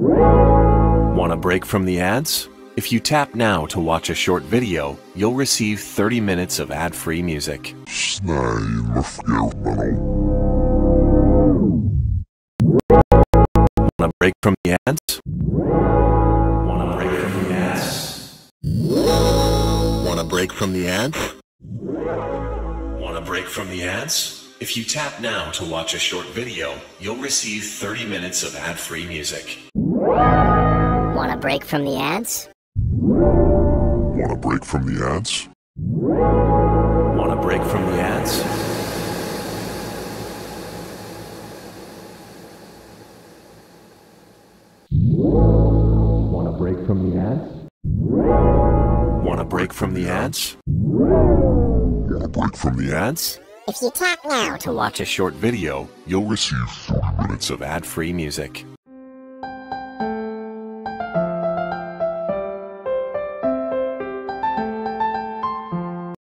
Want a break from the ads? If you tap now to watch a short video, you'll receive 30 minutes of ad-free music. Want a break from the ads? Want a break from the ads? Want a break from the ads? Want a break from the ads? If you tap now to watch a short video, you'll receive 30 minutes of ad-free music. Want a break from the ads? Want a break from the ads? Want a break from the ads? Want a break from the ads? Want a break from the ads? Want a break from the ads? Ads? If you tap now To watch a short video, You'll receive 30 minutes minutes of ad-free music thank you